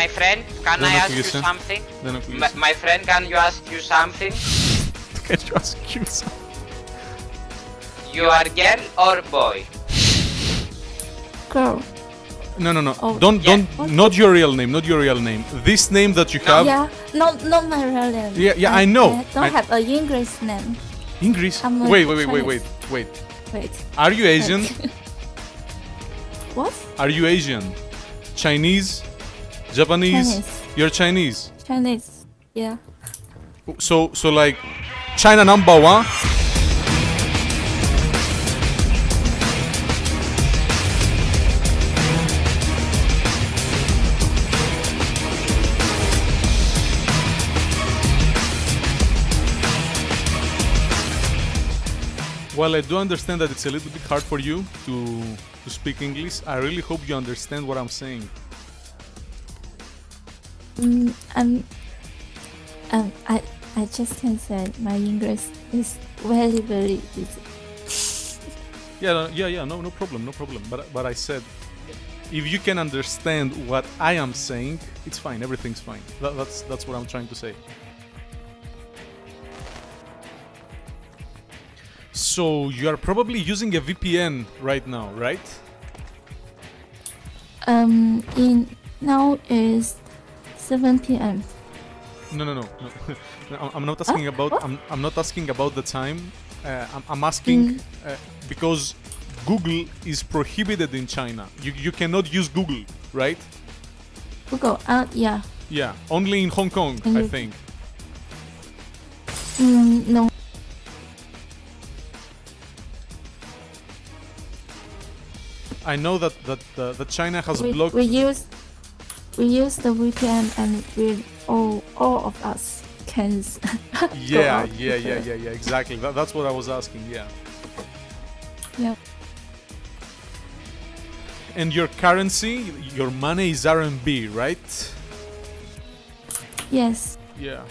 my friend, can Δεν I ask you ακούγεσαι. something? Δεν My, ακούγεσαι. my friend, can you ask you something? Can you ask you something? You are girl or boy? Girl. No, no, no. Oh, don't, yeah. don't, not your real name, not your real name. This name that you have. Yeah, not not my real name. Yeah, yeah, I know. I don't I- have a English name. English. I'm like Wait, wait, wait, wait, wait, Chinese. wait. Wait. Are you Asian? what? Are you Asian? Chinese? Japanese? Chinese. You're Chinese. Chinese. Yeah. So, so like, China number one. Well, I do understand that it's a little bit hard for you to to speak English. I really hope you understand what I'm saying. Mm, I'm. Um, I I just can say my English is very very easy. Yeah, no, yeah, yeah. No, no problem, no problem. But but I said, if you can understand what I am saying, it's fine. Everything's fine. That, that's that's what I'm trying to say. So you are probably using a VPN right now, right? Um, in now is 7 p.m. No, no, no. no. I'm- not asking about. I'm, I'm not asking about the time. Uh, I'm, I'm asking Mm. uh, because Google is prohibited in China. You you cannot use Google, right? Google. Uh, yeah. Yeah, only in Hong Kong, I Mhm. think. Mm, no. I know that that uh, that China has We, blocked. we use we use the VPN and we all all of us can. yeah, yeah, yeah, yeah, yeah. Exactly. That, that's what I was asking. Yeah. Yeah. And your currency, your money is RMB, right? Yes. Yeah.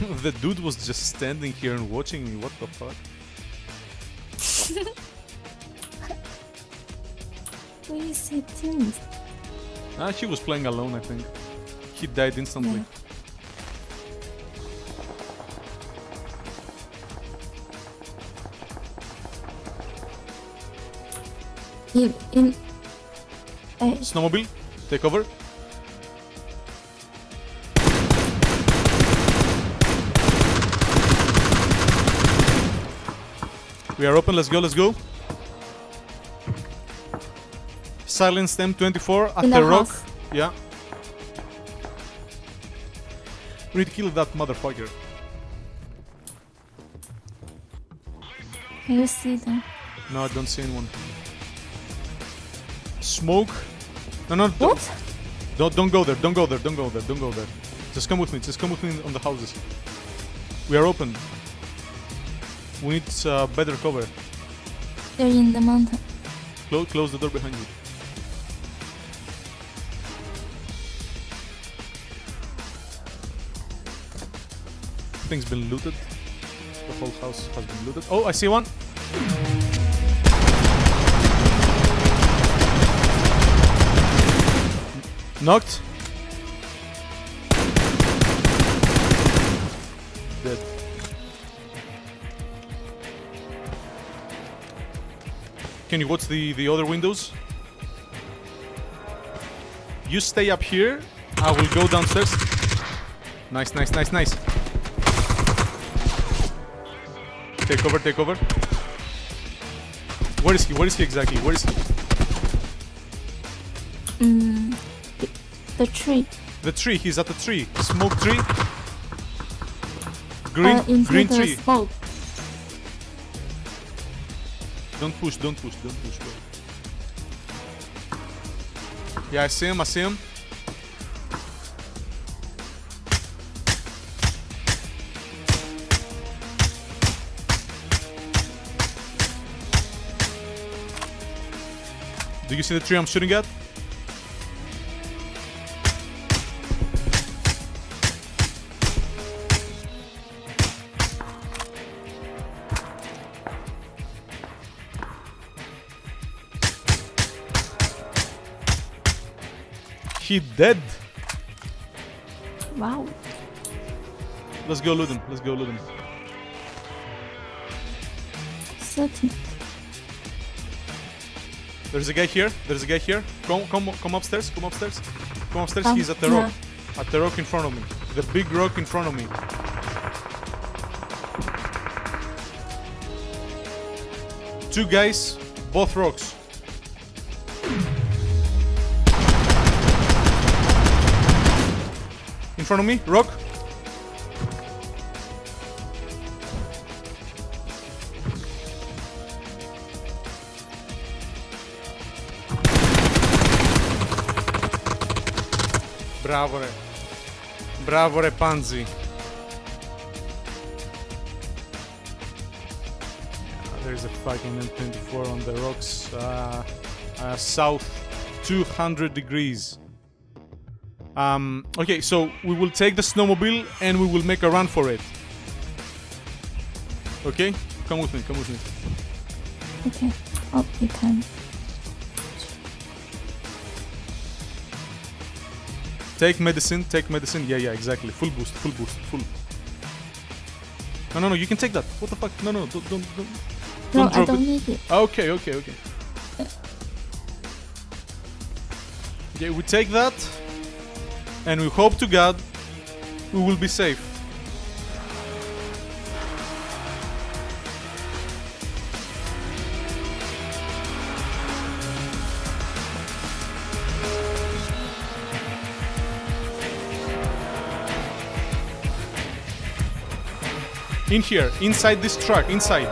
the dude was just standing here and watching me. What the fuck? Where is he doing? Ah, he was playing alone, I think. He died instantly. Yeah. In in. Uh, Snowmobile, take over. We are open, let's go, let's go. Silence them 24 at the rock. house. Yeah. We need to kill that motherfucker. Can you see them? No, I don't see anyone. Smoke. No, no, don't, What? don't, don't go there, don't go there, don't go there, don't go there. Just come with me, just come with me on the houses. We are open. We need uh, better cover. They're in the mountain. Close, close the door behind you. Things been looted. The whole house has been looted. Oh, I see one. Knocked. Can you watch the, the other windows? You stay up here. I will go downstairs. Nice, nice, nice, nice. Take over, take over. Where is he? Where is he exactly? Where is he? Mm, the, the tree. The tree. He's at the tree. Smoke tree. Green, uh, green tree. smoke. Don't push, don't push, don't push, bro. Yeah, I see him, I see him. Do you see the tree I'm shooting at? He dead. Wow. Let's go loot him. Let's go loot him. 30. There's a guy here. There's a guy here. Come, come, come upstairs. Come upstairs. Come upstairs. Um, He's at the yeah. rock. At the rock in front of me. The big rock in front of me. Two guys, both rocks. Front of me, rock. Bravo re. Bravo Panzi. There's a fucking M24 on the rocks. Uh, uh, south 200 degrees. Um, okay, so we will take the snowmobile and we will make a run for it. Okay? Come with me, come with me. Okay. Oh, you can. Take medicine, take medicine. Yeah, yeah, exactly. Full boost, full boost, full. No, no, no, you can take that. What the fuck? No, no, don't, don't, don't. No, Don't I drop don't it. need it. Okay, okay, okay. Okay, we take that, and we hope to God we will be safe. In here, inside this truck, inside.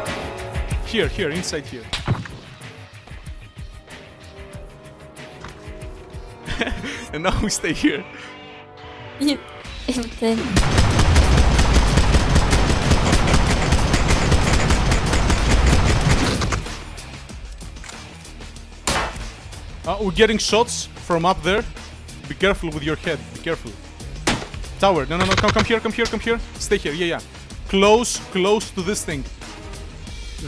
Here, here, inside here. and now we stay here. You, you then. Uh, we're getting shots from up there. Be careful with your head. Be careful. Tower. No, no, no. Come, come here. Come here. Come here. Stay here. Yeah, yeah. Close, close to this thing.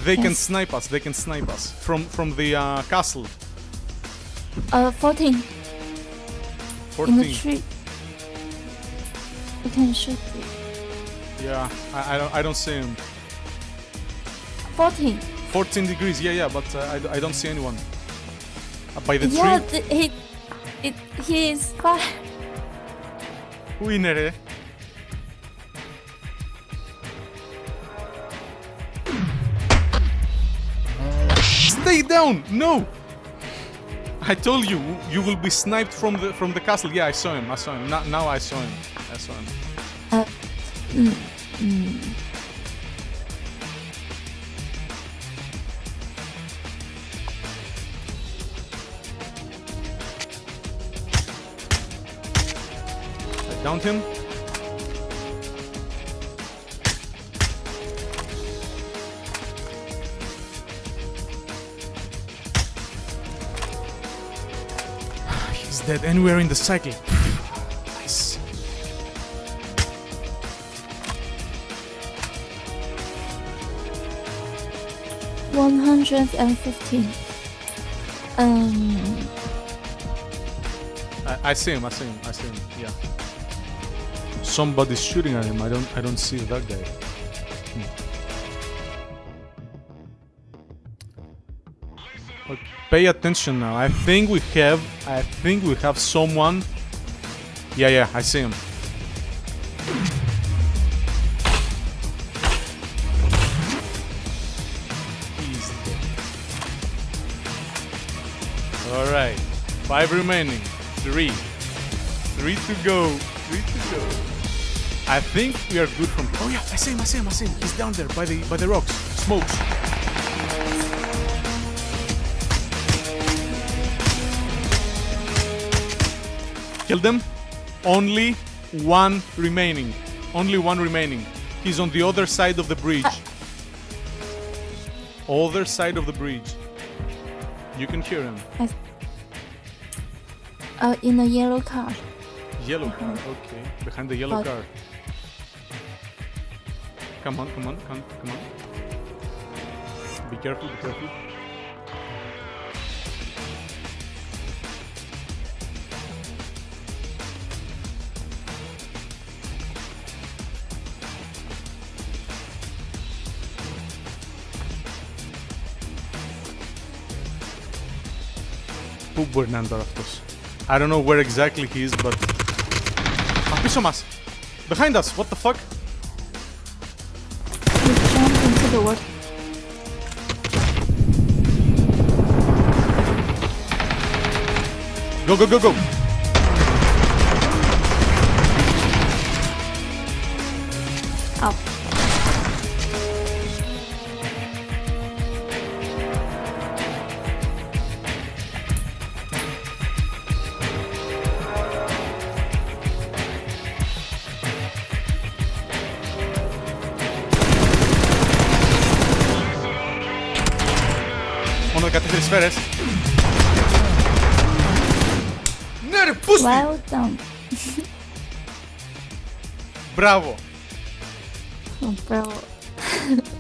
They can snipe us. They can snipe us from from the uh, castle. Uh, 14 in the 14. tree. Can shoot. Yeah, I, I, don't, I don't see him. 14. 14 degrees, yeah, yeah, but uh, I, I don't see anyone. Uh, by the yeah, tree? Yeah, he, it, he is far. Winner, eh? Stay down! No! I told you, you will be sniped from the from the castle. Yeah, I saw him. I saw him. Now, now I saw him. I saw him. Uh, mm, mm. I downed him. He's dead, and we're in the cycle. nice. One hundred and fifteen. Um, I, I see him. I see him. I see him. Yeah. Somebody's shooting at him. I don't. I don't see that guy. Hmm. Pay attention now. I think we have. I think we have someone. Yeah, yeah. I see him. He's dead. All right. Five remaining. Three. Three to go. Three to go. I think we are good from. Oh yeah, I see him. I see him. I see him. He's down there by the by the rocks. Smokes. Killed them. Only one remaining. Only one remaining. He's on the other side of the bridge. Other side of the bridge. You can hear him. Oh, in a yellow car. Yellow car. Mhm. Okay. Behind the yellow But- car. Come on, come on, come, come on. Be careful, be careful. Πού μπορεί να είναι τώρα αυτός. I don't know where exactly he is, but... Α, πίσω μας! Behind us! What the fuck? You jump into the water. Go, go, go, go! diferença. Nerd Pussy! Bravo! Bravo.